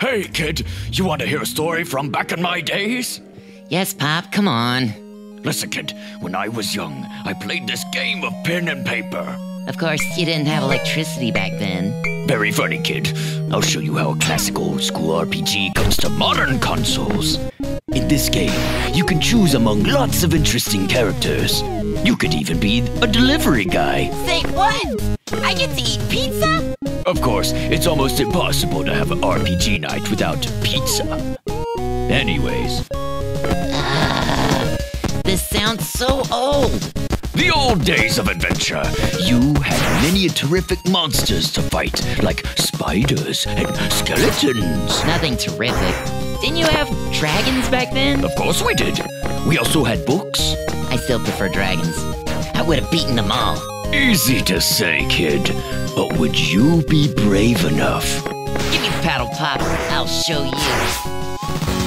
Hey, kid, you want to hear a story from back in my days? Yes, Pop, come on. Listen, kid, when I was young, I played this game of pen and paper. Of course, you didn't have electricity back then. Very funny, kid. I'll show you how a classic old school RPG comes to modern consoles. In this game, you can choose among lots of interesting characters. You could even be a delivery guy. Say what? I get to eat pizza? Of course, it's almost impossible to have an RPG night without pizza. Anyways, ah, This sounds so old. the old days of adventure. You had many terrific monsters to fight, like spiders and skeletons. Nothing terrific. Didn't you have dragons back then? Of course we did. We also had books. I still prefer dragons. I would have beaten them all. Easy to say, kid. But would you be brave enough? Give me paddle, Pop. I'll show you.